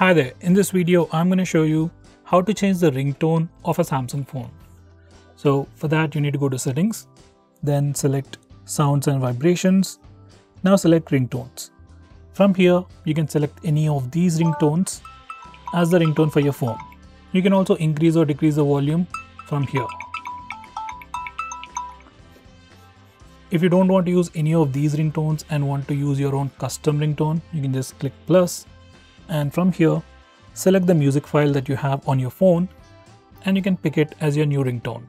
Hi there, in this video I'm going to show you how to change the ringtone of a Samsung phone. So for that you need to go to settings, then select sounds and vibrations. Now select ringtones. From here you can select any of these ringtones as the ringtone for your phone. You can also increase or decrease the volume from here. If you don't want to use any of these ringtones and want to use your own custom ringtone, you can just click plus and from here select the music file that you have on your phone and you can pick it as your new ringtone.